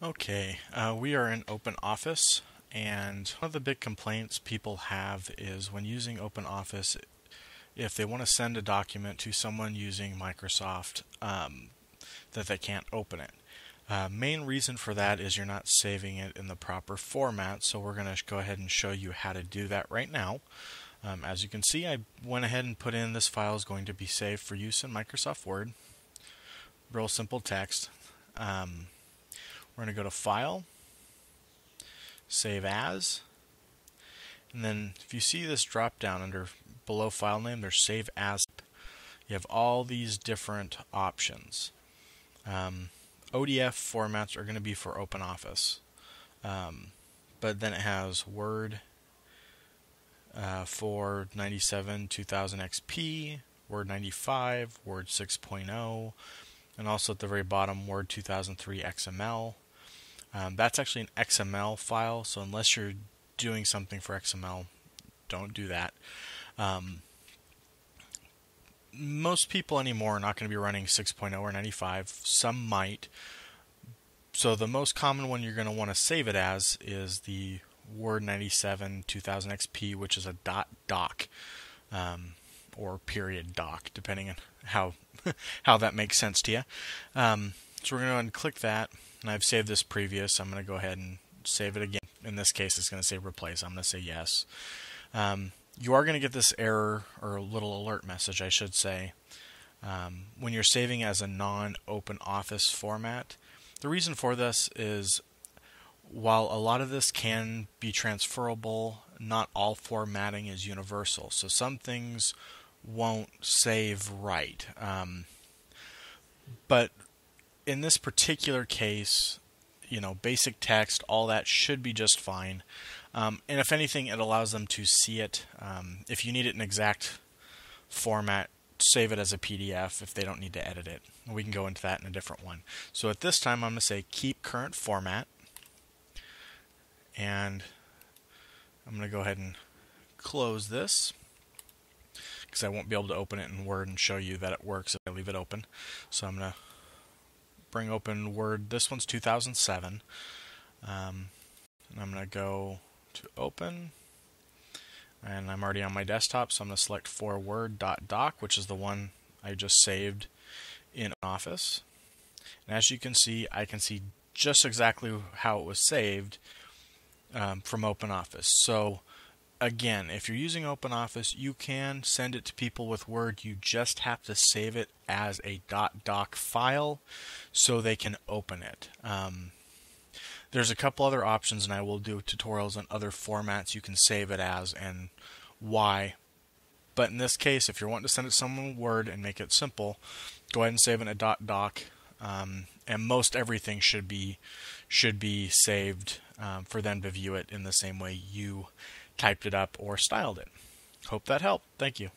Okay, uh, we are in Open Office, and one of the big complaints people have is when using Open Office, if they want to send a document to someone using Microsoft, um, that they can't open it. Uh, main reason for that is you're not saving it in the proper format, so we're going to go ahead and show you how to do that right now. Um, as you can see, I went ahead and put in this file is going to be saved for use in Microsoft Word. Real simple text. Um, we're going to go to File, Save As, and then if you see this drop down under below file name, there's Save As. You have all these different options. Um, ODF formats are going to be for OpenOffice, um, but then it has Word uh, for 97 2000 XP, Word 95, Word 6.0, and also at the very bottom, Word 2003 XML. Um, that's actually an XML file, so unless you're doing something for XML, don't do that. Um, most people anymore are not going to be running 6.0 or 95. Some might. So the most common one you're going to want to save it as is the Word 97 2000 XP, which is a dot doc um, or period doc, depending on how how that makes sense to you. Um, so we're going to click that and I've saved this previous. I'm going to go ahead and save it again. In this case, it's going to say replace. I'm going to say yes. Um, you are going to get this error or a little alert message, I should say, um, when you're saving as a non-open office format. The reason for this is while a lot of this can be transferable, not all formatting is universal. So some things won't save right. Um, but in this particular case, you know, basic text, all that should be just fine. Um, and if anything, it allows them to see it. Um, if you need it in exact format, save it as a PDF if they don't need to edit it. We can go into that in a different one. So at this time, I'm going to say keep current format. And I'm going to go ahead and close this because I won't be able to open it in Word and show you that it works if I leave it open. So I'm going to bring open Word. This one's 2007. Um, I'm going to go to open. And I'm already on my desktop, so I'm going to select for Word.doc, which is the one I just saved in Office. And as you can see, I can see just exactly how it was saved um, from OpenOffice. So again, if you're using OpenOffice, you can send it to people with Word. You just have to save it as a .doc file so they can open it. Um, there's a couple other options, and I will do tutorials on other formats you can save it as and why. But in this case, if you're wanting to send it to someone Word and make it simple, go ahead and save it in a .doc. Um, and most everything should be should be saved um, for them to view it in the same way you typed it up or styled it. Hope that helped. Thank you.